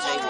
DJ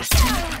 Yeah.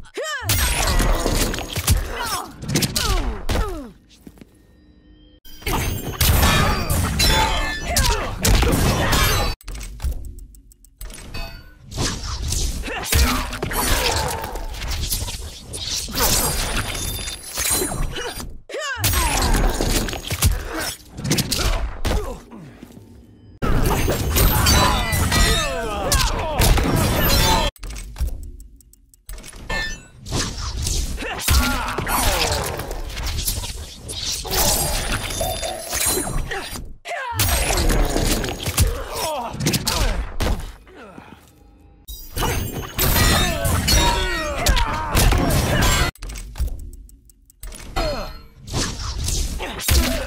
Yeah.